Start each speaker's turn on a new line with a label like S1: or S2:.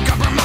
S1: the government.